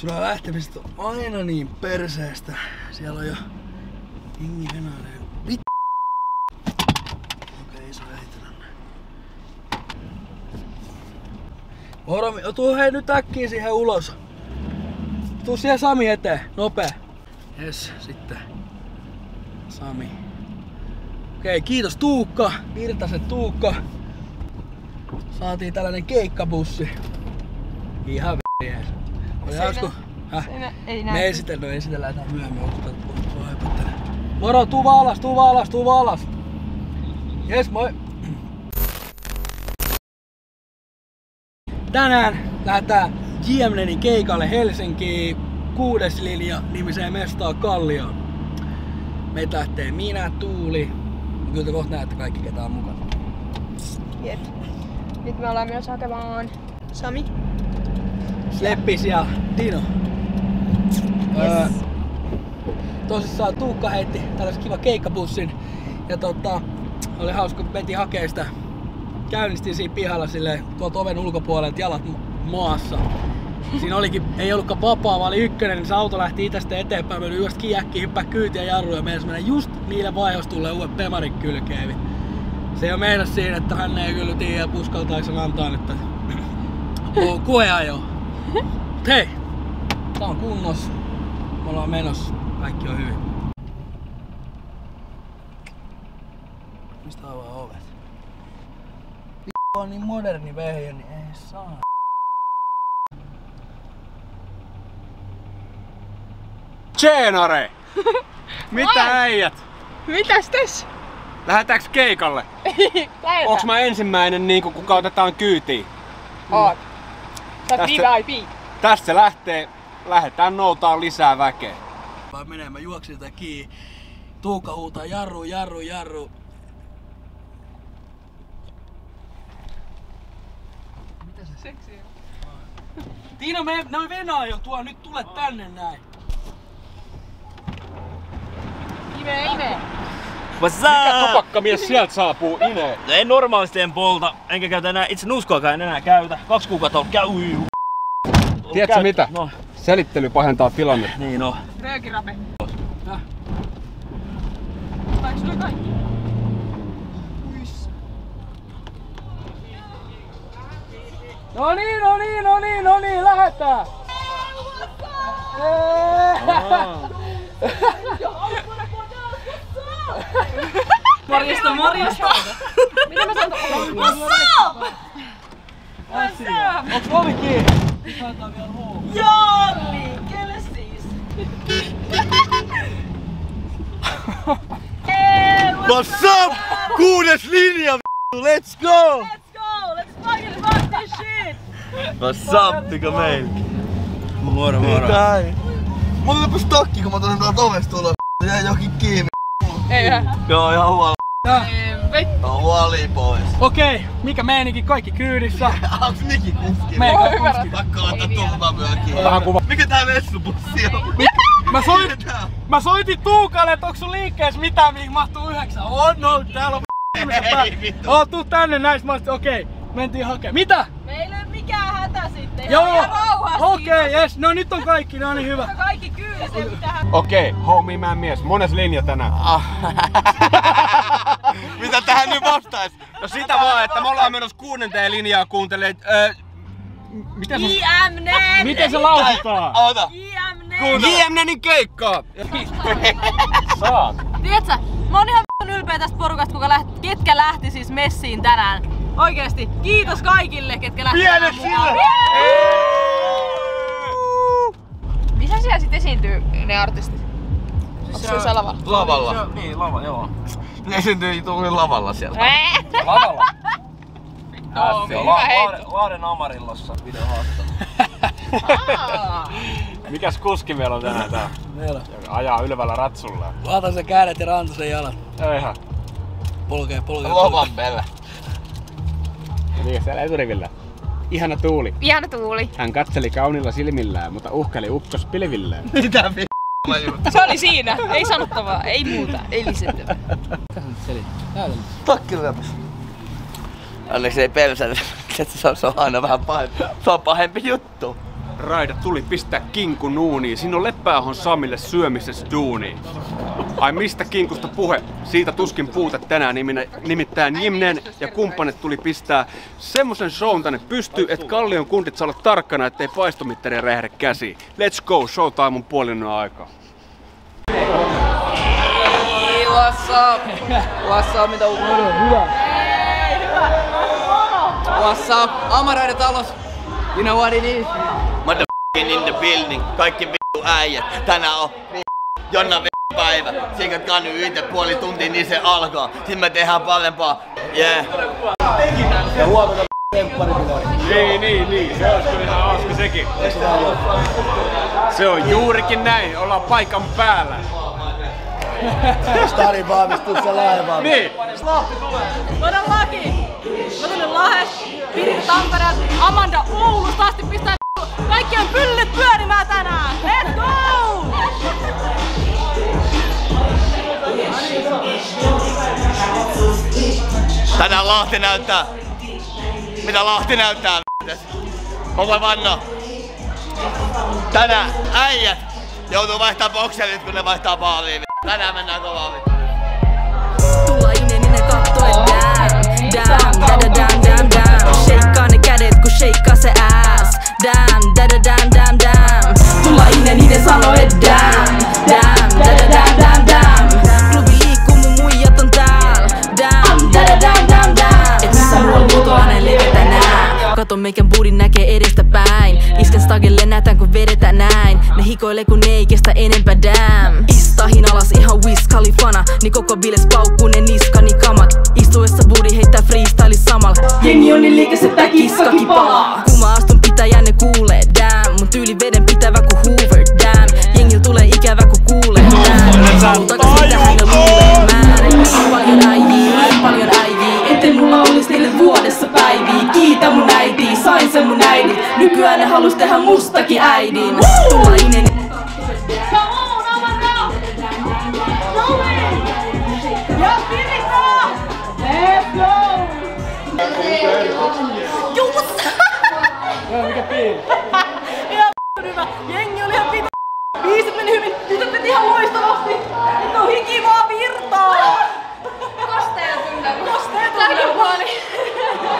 Sulla lähtemistä on aina niin perseestä. Siellä on jo jengi venailee. Vit... Okei, ei saa heitellä näin. Moro, tuu hei nyt äkkiä siihen ulos. Tuu siihen Sami eteen, nopea. Jes, sitten. Sami. Okei, kiitos Tuukka, Virtasen Tuukka. Saatiin tällainen keikkabussi. Ihan v*** jees. Oli hauska. Häh? ei Me näy. esitellään, esitellään tää myöhemmin. Otetaan tuohon Moro, tuu vaan alas, tuu vaan alas, tuu vaan alas. Jes, moi. Tänään lähdetään Jiemnenin keikalle Helsinkiin kuudes linja nimiseen mestaan Kallioon. Meitä lähtee minä, Tuuli. Kyllä te kohta näette kaikki ketä on mukana. Jep. Nyt me ollaan myös hakemaan Sami. Sleppis ja Dino. Öö, tosissaan Tuukka heitti tällaisen kiva keikkabussin. Ja tota, oli hauska, kun mentiin hakee sitä. Käynnistin siinä pihalla sille tuolta oven ulkopuolelta jalat ma- maassa. Siinä olikin, ei ollutkaan vapaa, vaan oli ykkönen, niin se auto lähti itästä eteenpäin. Meni just kiäkki, hyppää kyytiä jarruja ja meidän mennä just niille vaiheessa tulee uudet pemarin kylkeen. Se jo meinas siinä, että hän ei kyllä tiedä uskaltaisi antaa nyt koeajo. Mut hei, tää on kunnos. Me ollaan menossa. Kaikki on hyvin. Mistä avaa ovet? On niin moderni vehje, niin ei saa. Tjeenare! Mitä äijät? Mitäs tässä? Lähetäänkö keikalle? Onks mä ensimmäinen niinku kuka otetaan kyytiin? Oot. Sä oot Tästä- VIP. Tästä se lähtee. Lähetään noutaan lisää väkeä. Vaan menee, mä juoksin sitä kiinni. Tuukka huutaa jarru, jarru, jarru. Mitä se? Seksiä. Tiina, me, ne venaa jo tuo, nyt tule tänne näin. Ime, ime. What's Mikä up? tupakkamies sieltä saapuu ineen? No en normaalisti en polta, enkä käytä enää, itse nuskoakaan en enää käytä. Kaksi kuukautta on käy. Tiedätkö mitä? No, Selittely pahentaa tilannetta. niin no. Röökirape. Kaikki? No niin, no niin, no niin, no niin, lähetään! Morjesta, morjesta. Mitä mä sanon? What's up? What's up? Onks ovi kiinni? Nyt laitetaan vielä huu. Joo, liikkeelle siis. Hey, What's up? Kuudes linja, let's go! Let's go, let's fucking rock this shit. What's up, pika meil? Moro, moro. Mulla loppus takki, kun mä tulin tuolta ovesta ulos. Jäi johonkin kiinni. Eihän. Joo, ihan huoli. Vittu. No, huoli pois. Okei, mikä meininki? Kaikki kyydissä. Onks Miki kuski? Meikä kuski. Pakko laittaa tulta myökin. Vähän kuva. Mikä tää vessupussi on? Mä, soit, Mikä tää on? mä soitin Tuukalle, että onks sun liikkeessä mitään, mihin mahtuu yhdeksän. On, no, täällä on Ei vittu. Oh, tuu tänne näistä. Mä olisin, okei, mentiin hakemaan. Mitä? Meillä ei ole mikään hätä sitten. Joo, okei, jes, no nyt on kaikki, no niin hyvä. Kaikki kyydissä, ei mitään Okei, okay, homie man mies. Mones linja tänään? Vastais? No sitä vaan, että me ollaan menossa kuudenteen linjaa kuuntelee. Öö, miten se, JMN! Miten se lausutaan? Oota. JMN! JMNin keikkaa! Saat. Tiedätkö, mä oon ihan ylpeä tästä porukasta, kuka lähti, ketkä lähti siis messiin tänään. Oikeesti, kiitos kaikille, ketkä lähti Pienet tänään! Missä siellä sitten esiintyy ne artistit? Onko se jossain lavalla? Lavalla. Niin, lava, joo. Ne esiintyi tuli lavalla sieltä. Lavalla. Joo, Se on hyvä La-. Laaren, Laaren Amarillossa videohaastattelu. Mikäs kuski meillä on tänään täällä? Meillä. Joka ajaa ylvällä ratsulla. Laita se kädet ja rantasen jalat. Eihän. Polkee, polkee. Lovan pelle. Niin, siellä eturivillä. Ihana tuuli. Ihana tuuli. Hän katseli kaunilla silmillään, mutta uhkali ukkos pilvillään. Mitä. Se oli siinä. Ei sanottavaa, ei muuta, ei lisättävää. Takki läpäs. Onneksi ei pelsällä. Se on, se on aina vähän pahempi. Se on pahempi juttu. Raida tuli pistää kinku nuuniin. Siinä on Leppäahon Samille syömisessä duuni. Ai mistä kinkusta puhe? Siitä tuskin puute tänään. Niminä, nimittäin Jimnen ja kumppanit tuli pistää semmosen shown tänne pystyy, että Kallion kundit saa olla tarkkana, ettei paistomittari räjähdä käsiin. Let's go, showtime on puolinen aikaa. What's up? What's up, mitä uutta? Hyvä. What's up? Amaraiden talous. You know what it is? Motherfucking in the building. Kaikki vittu äijät. Tänään on Jonna vittu päivä. Siinä kannu yhtä puoli tuntia, niin se alkaa. Sitten me tehdään parempaa. Yeah. Niin, niin, niin. Se olisi kyllä ihan hauska sekin. Se on juurikin näin. Ollaan paikan päällä. Stari valmistuu se laivaan. Niin. Todellakin! Mä tulin Lahdesta, Pirita Tampereelta, Amanda Oulusta asti pistää kaikkien pyllyt pyörimään tänään! Let's Tänään Lahti näyttää. Mitä Lahti näyttää? Mä voin vannoa. Tänään äijät joutuu vaihtaa bokserit kun ne vaihtaa baaliin. Tänään mennään kovaa. v***. Tulla inen, niin damn, damn, da da damn, damn, kädet, kun sheikkaa. Damn, da da damn, damn, niin damn, damn, damn. Meikän buudin näkee edestä päin. Isken stagelle näytän kun vedetään näin. Ne hikoilee kun ei kestä enempää damn. Istahin alas ihan Wiz Khalifana. Niin koko biles paukkuu ne niskani kamat. Istuessa buudi heittää freestyle samalla. Jengi on niin liikessä, että kiskakin sen mun äidin. Nykyään ne halus tehdä mustakin äidin. Tulla inen, Come on, Amanda! Joey! Ja Pirita! Let's go! Joo, mikä fiilis? Ihan hyvä. Jengi oli ihan vitu. Biisit meni hyvin. Tytöt veti ihan loistavasti.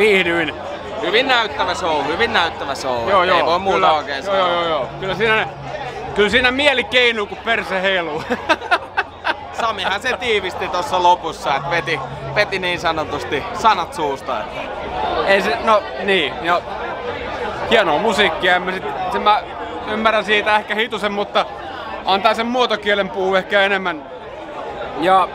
Viihdyin. Hyvin näyttävä show, hyvin näyttävä show. Joo, joo. Ei voi muuta kyllä, oikein joo, joo, joo, Kyllä siinä, kyllä siinä mieli keinuu, kun perse heiluu. Samihan se tiivisti tuossa lopussa, että veti, veti niin sanotusti sanat suusta. Että. Ei se, no niin, jo. Hienoa musiikkia, mä, sit, sen mä ymmärrän siitä ehkä hitusen, mutta antaa sen muotokielen puhua ehkä enemmän. Ja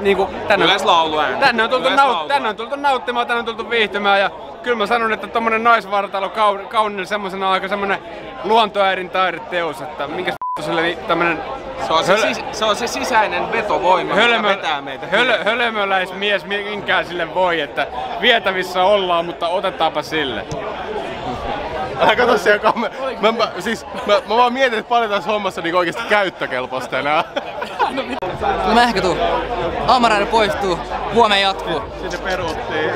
niinku tänne, Yleislauluääntä. tänne, on tultu naut, tänne on tultu nauttimaan, tänne on tultu viihtymään ja kyllä mä sanon, että tommonen naisvartalo kaun, kauninen semmosena aika semmonen luontoäidin taideteos, että minkä sille ni- tämmönen Se on se, Hölö- sis, se on se sisäinen vetovoima, mikä hölmö, vetää meitä. hölö, hölmöläismies minkään sille voi, että vietävissä ollaan, mutta otetaanpa sille. Älä kato siellä kamme... Mä, mä, siis, mä, mä vaan mietin, että paljon tässä hommassa niin oikeesti käyttökelpoista enää. No mä ehkä tuu. Amaraiden poistuu. Huomenna jatkuu. Sinne peruttiin.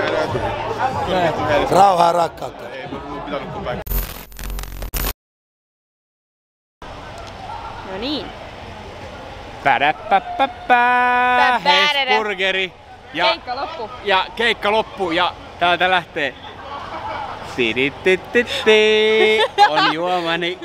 Rauhaa rakkautta. Ei mun pitänyt päin. No niin. Pädäppäppäpää, Päpärärä. Hesburgeri ja Keikka loppu. ja keikka loppu ja täältä lähtee. On juomani.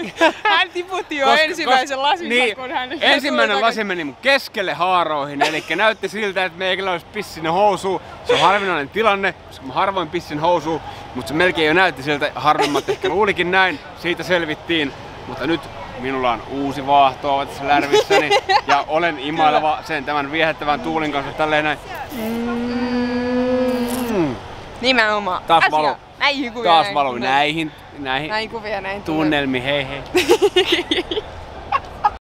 Hän tiputti jo Koska- ensimmäisen lasin, niin, kun hän ensimmäinen lasi meni mun keskelle haaroihin, eli näytti siltä, että meikällä olisi pissinen housu. Se on harvinainen tilanne, koska mä harvoin pissin housu, mutta se melkein jo näytti siltä, harvemmat ehkä luulikin näin, siitä selvittiin. Mutta nyt minulla on uusi vaahto tässä lärvissäni ja olen imaileva sen tämän viehättävän tuulin kanssa tälleen näin. Mm. Nimenomaan. Taas Asia. valo. Näihin kuviin. Taas näin. valo näihin näihin näin kuvia näin tunnelmiin. Hei hei.